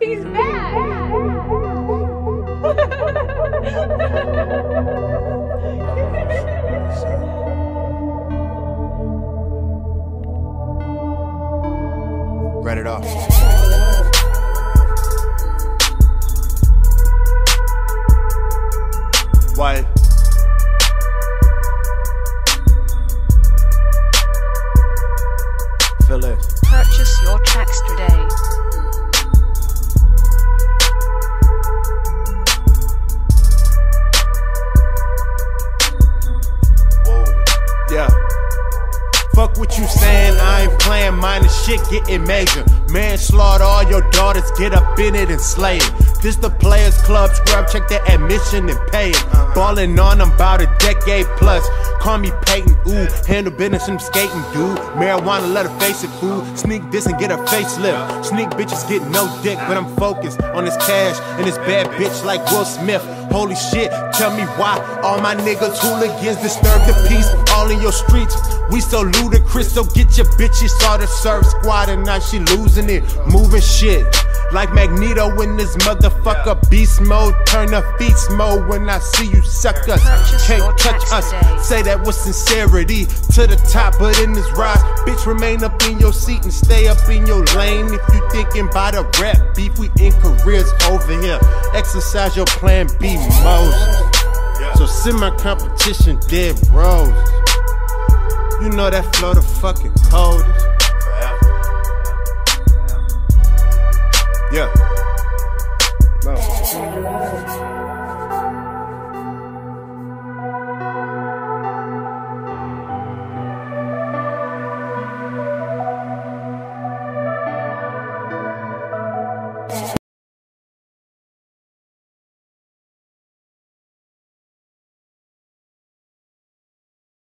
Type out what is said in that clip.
He's back. It off. Why? What you saying, I ain't playing mine and shit getting major. Manslaughter, all your daughters get up in it and slay it. This the Players Club, scrub, check their admission and pay it. Ballin' on them about a decade plus. Call me Peyton, ooh, handle business, I'm skating, dude. Marijuana, let her face it, fool. Sneak this and get a facelift. Sneak bitches get no dick, but I'm focused on this cash and this bad bitch like Will Smith. Holy shit, tell me why all my niggas hooligans disturb the peace all in your streets. We so ludicrous, so get your bitches started surf squad and now she losing it, moving shit. Like Magneto in this motherfucker beast mode, turn the feast mode when I see you suckers. Can't touch us. Say that with sincerity to the top, but in this rise, bitch, remain up in your seat and stay up in your lane. If you thinking about a rap beef, we in careers over here. Exercise your plan B, Moses. So send my competition dead roses. You know that flow the fucking coldest. Yeah.